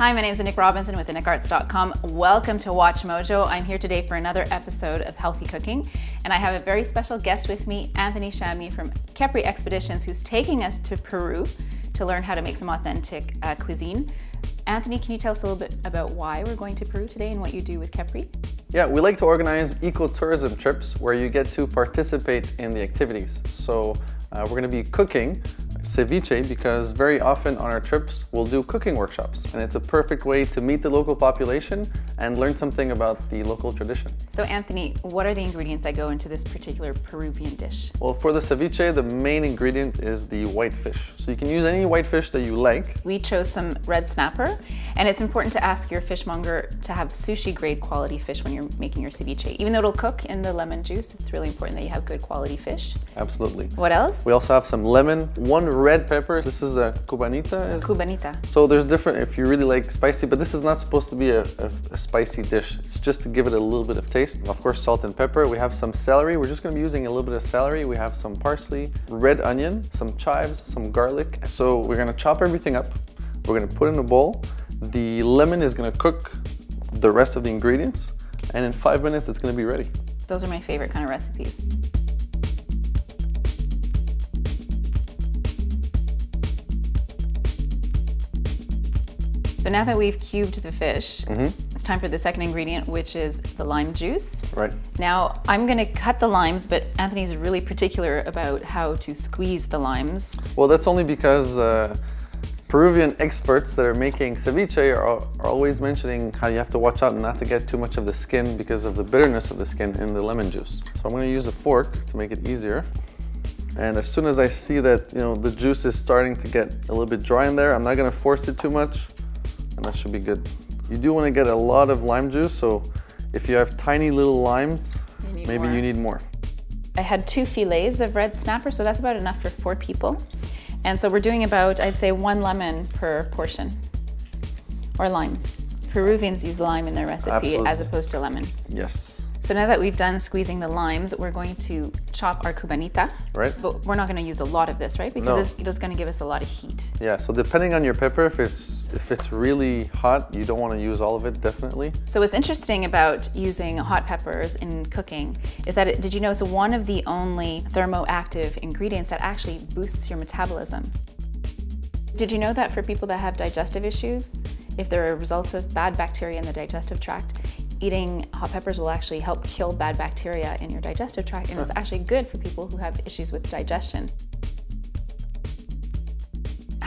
Hi, my name is Annick Robinson with AnnickArts.com. Welcome to Watch Mojo. I'm here today for another episode of Healthy Cooking, and I have a very special guest with me, Anthony Shami from Kepri Expeditions, who's taking us to Peru to learn how to make some authentic uh, cuisine. Anthony, can you tell us a little bit about why we're going to Peru today and what you do with Kepri? Yeah, we like to organize ecotourism trips where you get to participate in the activities. So uh, we're going to be cooking ceviche because very often on our trips we'll do cooking workshops and it's a perfect way to meet the local population and learn something about the local tradition. So Anthony, what are the ingredients that go into this particular Peruvian dish? Well, for the ceviche, the main ingredient is the white fish. So you can use any white fish that you like. We chose some red snapper and it's important to ask your fishmonger to have sushi grade quality fish when you're making your ceviche. Even though it'll cook in the lemon juice, it's really important that you have good quality fish. Absolutely. What else? We also have some lemon, one red pepper. This is a cubanita. Is Cubanita. So there's different if you really like spicy, but this is not supposed to be a, a, a, spicy dish. It's just to give it a little bit of taste. Of course, salt and pepper. We have some celery. We're just gonna be using a little bit of celery. We have some parsley, red onion, some chives, some garlic. So we're gonna chop everything up. We're gonna put in a bowl. The lemon is gonna cook the rest of the ingredients. And in five minutes, it's gonna be ready. Those are my favorite kind of recipes. So now that we've cubed the fish, mm -hmm. it's time for the second ingredient, which is the lime juice. Right. Now, I'm gonna cut the limes, but Anthony's really particular about how to squeeze the limes. Well, that's only because uh, Peruvian experts that are making ceviche are, are, always mentioning how you have to watch out not to get too much of the skin because of the bitterness of the skin in the lemon juice. So I'm gonna use a fork to make it easier. And as soon as I see that you know the juice is starting to get a little bit dry in there, I'm not gonna force it too much and that should be good. You do want to get a lot of lime juice, so if you have tiny little limes, you maybe more. you need more. I had two fillets of red snapper, so that's about enough for four people. And so we're doing about, I'd say one lemon per portion, or lime. Peruvians use lime in their recipe Absolutely. as opposed to lemon. Yes. So now that we've done squeezing the limes, we're going to chop our cubanita. Right. But we're not going to use a lot of this, right? Because no. it's, going to give us a lot of heat. Yeah, so depending on your pepper, if it's if it's really hot, you don't want to use all of it, definitely. So what's interesting about using hot peppers in cooking is that, it, did you know it's one of the only thermoactive ingredients that actually boosts your metabolism. Did you know that for people that have digestive issues, if they're a result of bad bacteria in the digestive tract, eating hot peppers will actually help kill bad bacteria in your digestive tract and it's actually good for people who have issues with digestion.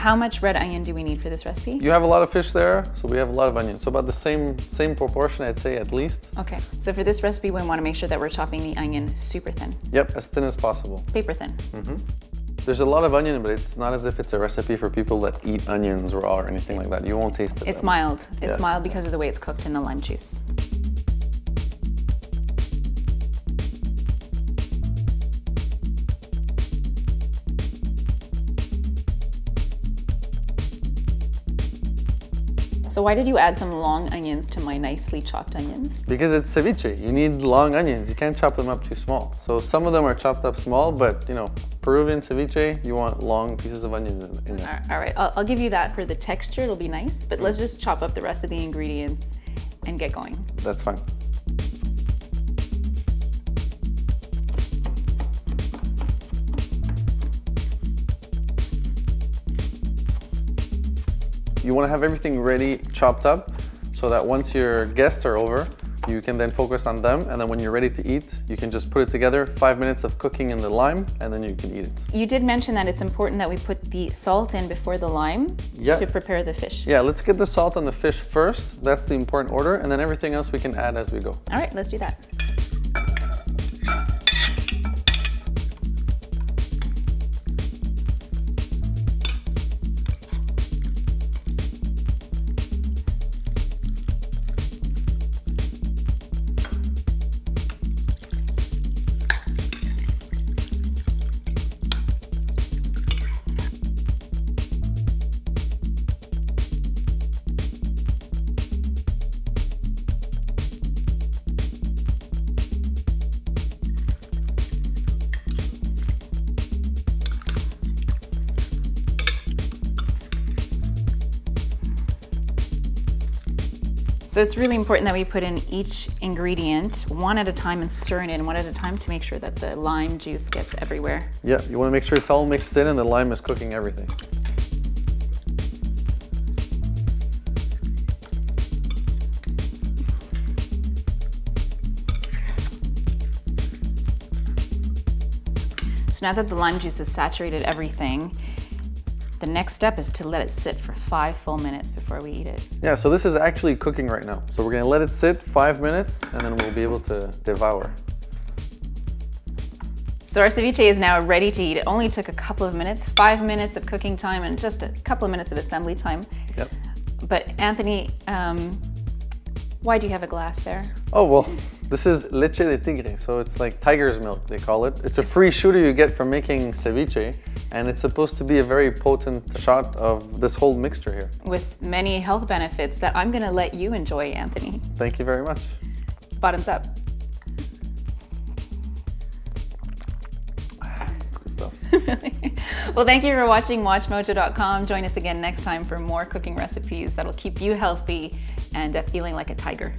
How much red onion do we need for this recipe? You have a lot of fish there, so we have a lot of onion. So about the same same proportion, I'd say at least. Okay, so for this recipe, we want to make sure that we're chopping the onion super thin. Yep, as thin as possible. Paper thin. Mm -hmm. There's a lot of onion, but it's not as if it's a recipe for people that eat onions raw or anything like that. You won't taste it. It's mild. It's yeah. mild because of the way it's cooked in the lime juice. So why did you add some long onions to my nicely chopped onions? Because it's ceviche. You need long onions. You can't chop them up too small. So some of them are chopped up small, but you know, Peruvian ceviche, you want long pieces of onions in there. All right, I'll, I'll give you that for the texture. It'll be nice, but mm. let's just chop up the rest of the ingredients and get going. That's fine. You want to have everything ready, chopped up, so that once your guests are over, you can then focus on them and then when you're ready to eat you can just put it together five minutes of cooking in the lime and then you can eat it. You did mention that it's important that we put the salt in before the lime yeah. to prepare the fish. Yeah let's get the salt on the fish first. That's the important order and then everything else we can add as we go. All right let's do that So it's really important that we put in each ingredient one at a time and stir it in one at a time to make sure that the lime juice gets everywhere. Yeah, you want to make sure it's all mixed in and the lime is cooking everything. So now that the lime juice has saturated everything, the next step is to let it sit for five full minutes before we eat it. Yeah, so this is actually cooking right now. So we're gonna let it sit five minutes and then we'll be able to devour. So our ceviche is now ready to eat. It only took a couple of minutes, five minutes of cooking time and just a couple of minutes of assembly time. Yep. But Anthony, um, why do you have a glass there? Oh, well, this is leche de tigre, so it's like tiger's milk, they call it. It's a free shooter you get from making ceviche, and it's supposed to be a very potent shot of this whole mixture here. With many health benefits that I'm gonna let you enjoy, Anthony. Thank you very much. Bottoms up. Good stuff. well, thank you for watching WatchMojo.com. Join us again next time for more cooking recipes that'll keep you healthy and uh, feeling like a tiger.